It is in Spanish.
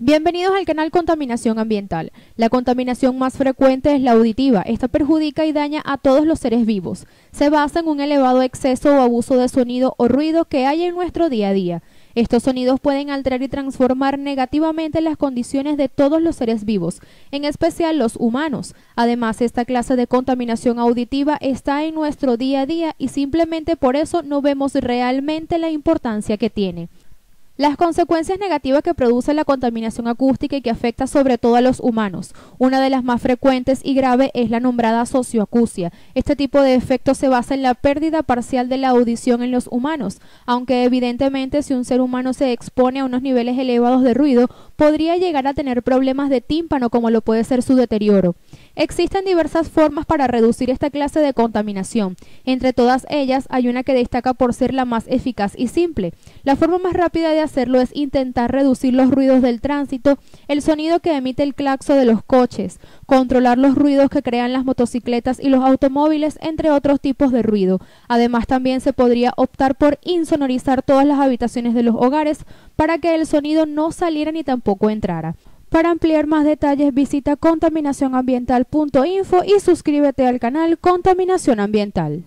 Bienvenidos al canal Contaminación Ambiental. La contaminación más frecuente es la auditiva. Esta perjudica y daña a todos los seres vivos. Se basa en un elevado exceso o abuso de sonido o ruido que hay en nuestro día a día. Estos sonidos pueden alterar y transformar negativamente las condiciones de todos los seres vivos, en especial los humanos. Además, esta clase de contaminación auditiva está en nuestro día a día y simplemente por eso no vemos realmente la importancia que tiene. Las consecuencias negativas que produce la contaminación acústica y que afecta sobre todo a los humanos. Una de las más frecuentes y grave es la nombrada socioacusia. Este tipo de efecto se basa en la pérdida parcial de la audición en los humanos, aunque evidentemente si un ser humano se expone a unos niveles elevados de ruido, podría llegar a tener problemas de tímpano como lo puede ser su deterioro. Existen diversas formas para reducir esta clase de contaminación. Entre todas ellas hay una que destaca por ser la más eficaz y simple. La forma más rápida de hacerlo es intentar reducir los ruidos del tránsito, el sonido que emite el claxo de los coches, controlar los ruidos que crean las motocicletas y los automóviles, entre otros tipos de ruido. Además también se podría optar por insonorizar todas las habitaciones de los hogares para que el sonido no saliera ni tampoco entrara. Para ampliar más detalles visita contaminacionambiental.info y suscríbete al canal Contaminación Ambiental.